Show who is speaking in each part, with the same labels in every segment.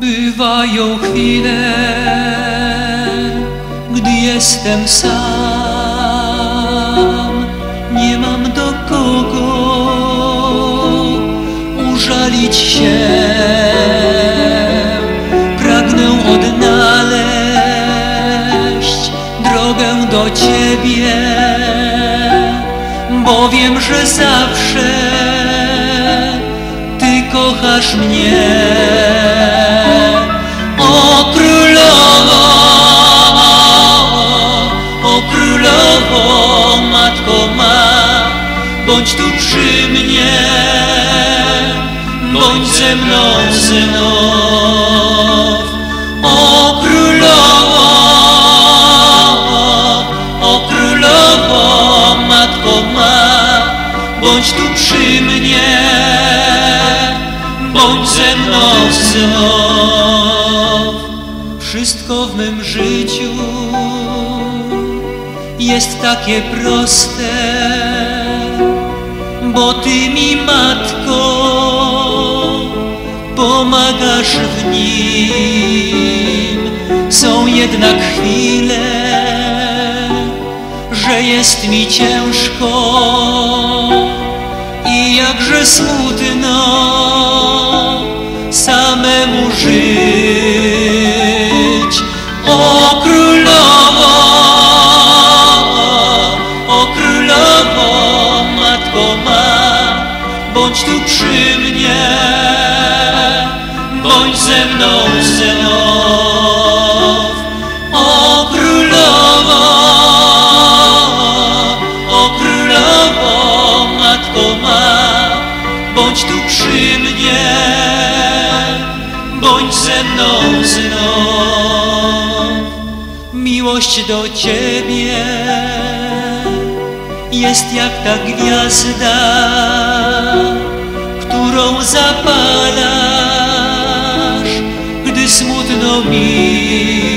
Speaker 1: Bywają chwile, gdy jestem sam, nie mam do kogo użalić się. Pragnę odnaleźć drogę do Ciebie, bo wiem, że zawsze Ty kochasz mnie. Ma, bądź tu przy mnie, bądź ze mną znów. O królowo, o królowo, matko ma, bądź tu przy mnie, bądź ze mną znów. Wszystko w mym życiu jest takie proste, bo Ty mi, Matko, pomagasz w nim. Są jednak chwile, że jest mi ciężko i jakże smutno królowo, matko ma, bądź tu przy mnie, bądź ze mną znów. O królowo, o królowo, matko ma, bądź tu przy mnie, bądź ze mną znów. Miłość do Ciebie jest jak ta gwiazda, którą zapalasz, gdy smutno mi.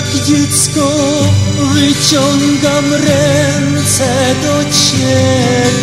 Speaker 1: Jak dziecko wyciągam ręce do Ciebie.